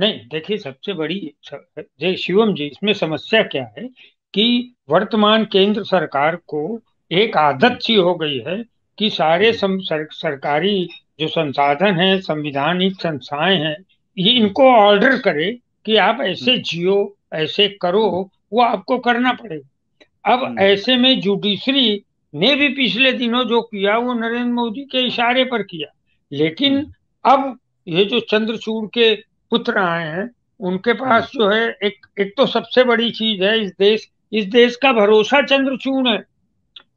नहीं देखिए सबसे बड़ी जय शिवम जी इसमें समस्या क्या है कि वर्तमान केंद्र सरकार को एक आदत सी हो गई है कि सारे सम, सर, सरकारी जो संसाधन है संविधानिक संस्थाएँ हैं ये इनको ऑर्डर करे कि आप ऐसे हम्म। जियो ऐसे करो वो आपको करना पड़ेगा अब हम्म। ऐसे में जुडिशरी ने भी पिछले दिनों जो किया वो नरेंद्र मोदी के इशारे पर किया लेकिन हम्म। अब ये जो चंद्रचूड़ के पुत्र आए हैं उनके पास जो है एक एक तो सबसे बड़ी चीज़ है इस देश इस देश का भरोसा चंद्रचूड़ है।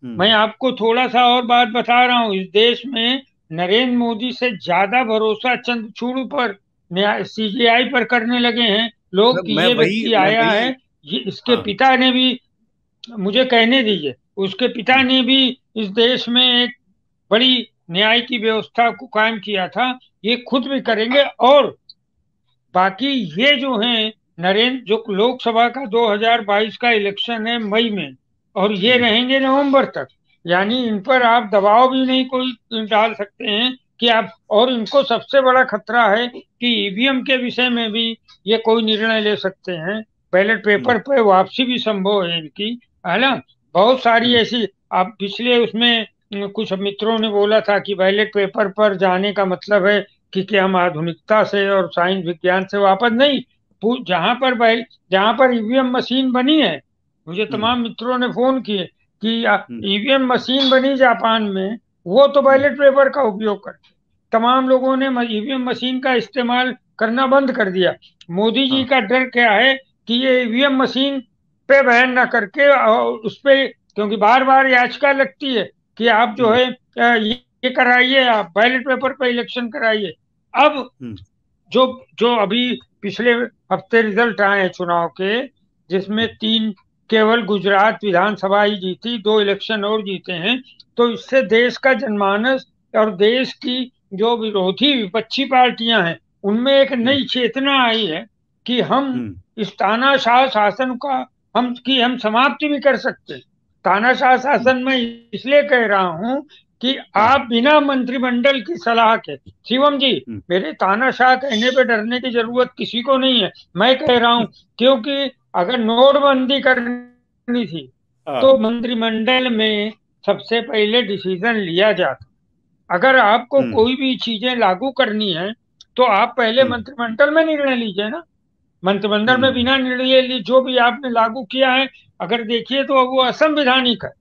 मैं आपको थोड़ा सा और बात बता रहा हूँ इस देश में नरेंद्र मोदी से ज़्यादा भरोसा चंद्रचूड़ पर सीजीआई पर करने लगे हैं। लोग कि ये व्यक्ति आया है ये इसके हाँ। पिता ने भी मुझे कहने दीजिए उसके पिता ने भी इस देश में एक बड़ी न्याय की व्यवस्था को कायम किया था ये खुद भी करेंगे और बाकी ये जो है नरेंद्र जो लोकसभा का 2022 का इलेक्शन है मई में और ये। रहेंगे नवंबर तक यानी इन पर आप दबाव भी नहीं कोई डाल सकते हैं कि आप और इनको सबसे बड़ा खतरा है कि ईवीएम के विषय में भी ये कोई निर्णय ले सकते हैं बैलेट पेपर पर वापसी भी संभव है इनकी है ना बहुत सारी। ऐसी आप पिछले उसमें कुछ मित्रों ने बोला था कि बैलेट पेपर पर जाने का मतलब है कि, कि हम आधुनिकता से और साइंस विज्ञान से वापस नहीं जहाँ पर जहाँ पर ईवीएम मशीन बनी है मुझे हम्म। तमाम मित्रों ने फ़ोन किए कि ईवीएम हम्म। मशीन बनी जापान में वो तो बैलेट पेपर का उपयोग कर तमाम लोगों ने ईवीएम मशीन का इस्तेमाल करना बंद कर दिया मोदी जी हाँ। का डर क्या है कि ये ईवीएम मशीन पे बहन ना करके उस पर क्योंकि बार बार याचिका लगती है कि आप जो हम्म। है ये कराइए आप बैलेट पेपर पर इलेक्शन कराइए अब हम्म। जो जो अभी पिछले हफ़्ते रिज़ल्ट आए हैं चुनाव के जिसमें तीन केवल गुजरात विधानसभा ही जीती दो इलेक्शन और जीते हैं तो इससे देश का जनमानस और देश की जो विरोधी विपक्षी पार्टियाँ हैं उनमें एक हम्म। नई चेतना आई है कि हम हम्म। इस तानाशाह शासन का हम की हम समाप्ति भी कर सकते तानाशाह शासन में इसलिए कह रहा हूँ कि आप बिना मंत्रिमंडल की सलाह के शिवम जी हम्म। मेरे तानाशाह कहने पे डरने की ज़रूरत किसी को नहीं है मैं कह रहा हूँ क्योंकि अगर नोटबंदी करनी थी हाँ। तो मंत्रिमंडल में सबसे पहले डिसीज़न लिया जाता अगर आपको हम्म। कोई भी चीज़ें लागू करनी है तो आप पहले हम्म। मंत्रिमंडल में निर्णय लीजिए ना मंत्रिमंडल में बिना निर्णय ली जो भी आपने लागू किया है अगर देखिए तो वो असंवैधानिक है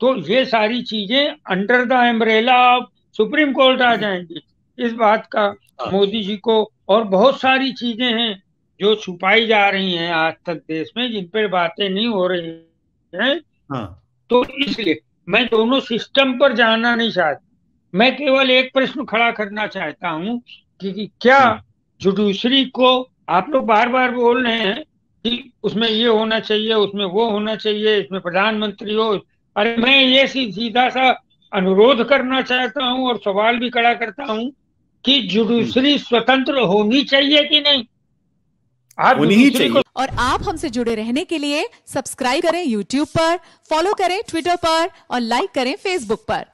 तो ये सारी चीज़ें under the umbrella of supreme court आ जाएँगी इस बात का हाँ। मोदी जी को और बहुत सारी चीज़ें हैं जो छुपाई जा रही हैं आज तक देश में जिन पर बातें नहीं हो रही हैं हाँ। तो इसलिए मैं दोनों सिस्टम पर जाना नहीं चाहता मैं केवल एक प्रश्न खड़ा करना चाहता हूँ कि, कि क्या हाँ। जुडिशरी को आप लोग बार बार बोल रहे हैं कि उसमें ये होना चाहिए उसमें वो होना चाहिए इसमें प्रधानमंत्री हो अरे मैं ये सीधा सा अनुरोध करना चाहता हूँ और सवाल भी खड़ा करता हूँ कि जुडिशरी स्वतंत्र होनी चाहिए कि नहीं? आप होनी ही चाहिए। और आप हमसे जुड़े रहने के लिए सब्सक्राइब करें यूट्यूब पर फॉलो करें ट्विटर पर और लाइक करें फेसबुक पर।